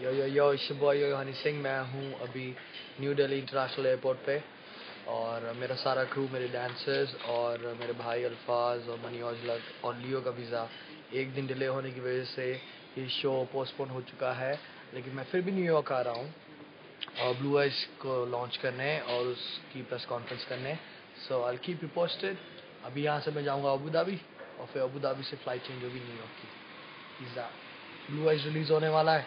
Yo yo yo boy yo Honey Singh मैं हूँ अभी न्यू दिल्ली इंटरनेशनल एयरपोर्ट पे और मेरा सारा क्रू मेरे डांसर्स और मेरे भाई अल्फाज और मनी औजलक और लियो का वीज़ा एक दिन डिले होने की वजह से ये शो पोस्टपोन हो चुका है। लेकिन मैं फिर भी न्यूयॉर्क आ रहा हूँ और ब्लू आइज़ को लॉन्च करने और उसकी प्रेस कॉन्फ्रेंस करने। So I keep you posted अभी यहाँ से मैं जाऊँगा अबू धाबी और फिर अबू धाबी से फ़्लाइट चेंज होगी न्यूयॉर्क की। ब्लू आइज़ रिलीज़ होने वाला है।